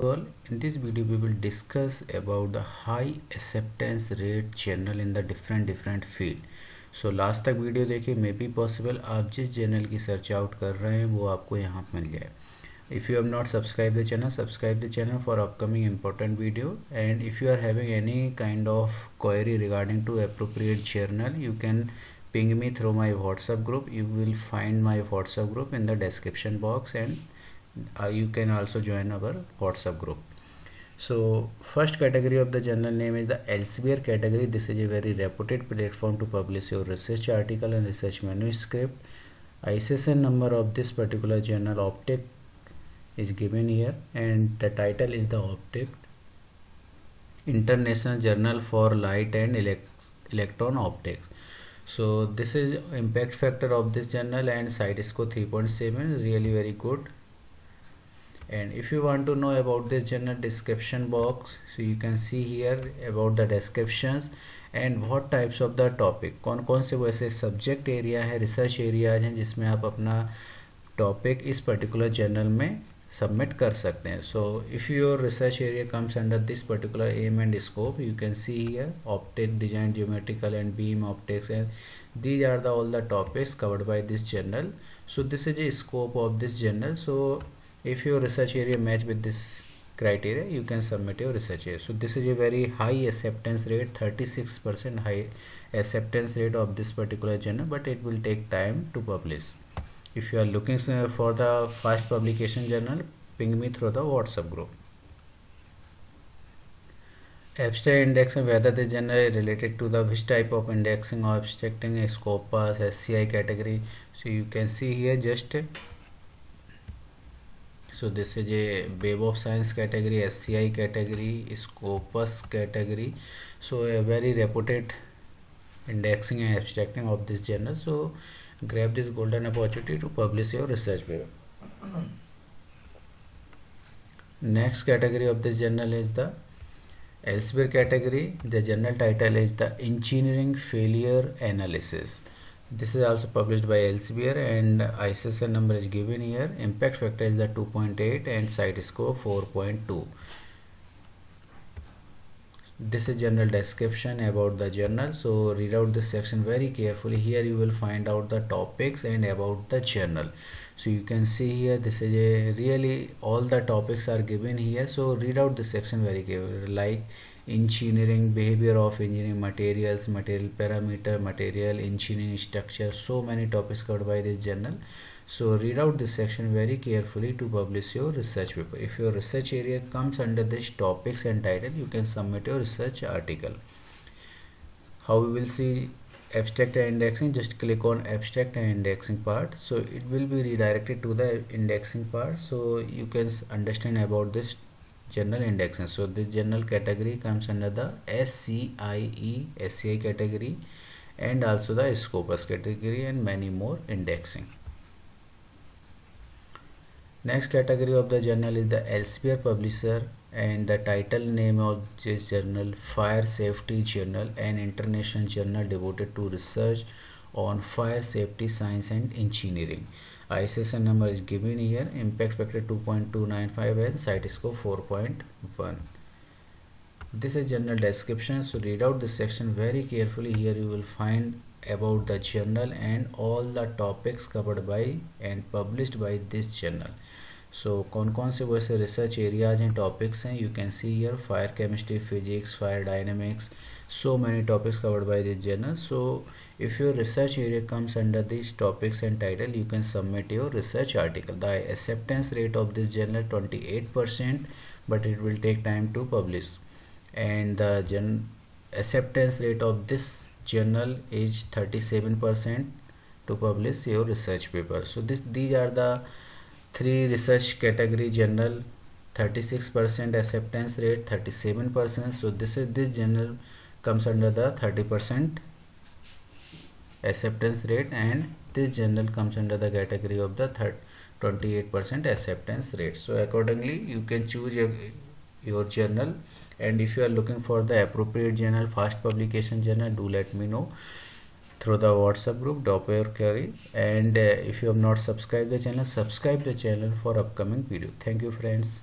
all in this video we will discuss about the high acceptance rate channel in the different different field so, last तक video देखिए may be possible आप जिस channel की search out कर रहे हैं वो आपको यहाँ मिल जाए if you have not subscribed the channel subscribe the channel for upcoming important video and if you are having any kind of query regarding to appropriate journal you can ping me through my whatsapp group you will find my whatsapp group in the description box and uh, you can also join our whatsapp group so first category of the journal name is the elsevier category this is a very reputed platform to publish your research article and research manuscript ISSN number of this particular journal Optik is given here and the title is the Optik international journal for light and elect electron optics so this is impact factor of this journal and site score 3.7 really very good and if you want to know about this journal description box so you can see here about the descriptions and what types of the topic कौन कौन से वैसे subject area है research areas हैं जिसमें आप अपना topic इस पर्टिकुलर जर्नल में सबमिट कर सकते हैं so if your research area comes under this particular M and scope you can see here optic design geometrical and beam optics and these are the all the topics covered by this journal so this is a scope of this journal so if your research area match with this criteria you can submit your research area so this is a very high acceptance rate 36 percent high acceptance rate of this particular journal but it will take time to publish if you are looking uh, for the fast publication journal ping me through the whatsapp group abstract indexing whether the journal is related to the which type of indexing or abstracting a scopus sci category so you can see here just so this is a Web of Science category, SCI category, Scopus category. So a very reputed indexing and abstracting of this journal. So grab this golden opportunity to publish your research paper. Next category of this journal is the Elsevier category. The journal title is the Engineering Failure Analysis this is also published by Elsevier and ISSN number is given here impact factor is the 2.8 and site score 4.2 this is general description about the journal so read out this section very carefully here you will find out the topics and about the journal so you can see here this is a really all the topics are given here so read out this section very carefully like engineering behavior of engineering materials material parameter material engineering structure so many topics covered by this journal so read out this section very carefully to publish your research paper if your research area comes under this topics and title you can submit your research article how we will see abstract and indexing just click on abstract and indexing part so it will be redirected to the indexing part so you can understand about this general indexing so this general category comes under the SCIE SCI category and also the Scopus category and many more indexing next category of the journal is the Elsevier publisher and the title name of this journal fire safety journal an international journal devoted to research on fire safety science and engineering ISSN number is given here impact factor 2.295 and site score 4.1 this is general description so read out this section very carefully here you will find about the journal and all the topics covered by and published by this journal so कौन कौन से वैसे research areas हैं topics हैं you can see here fire chemistry physics fire dynamics so many topics covered by this journal so if your research area comes under these topics and title you can submit your research article the acceptance rate of this journal 28 percent but it will take time to publish and the gen acceptance rate of this journal is 37 percent to publish your research paper so this these are the 3 research category general, 36% acceptance rate 37% so this is this general comes under the 30% acceptance rate and this general comes under the category of the third 28% acceptance rate so accordingly you can choose your, your journal and if you are looking for the appropriate journal fast publication journal do let me know through the whatsapp group drop your query and uh, if you have not subscribed the channel subscribe the channel for upcoming video thank you friends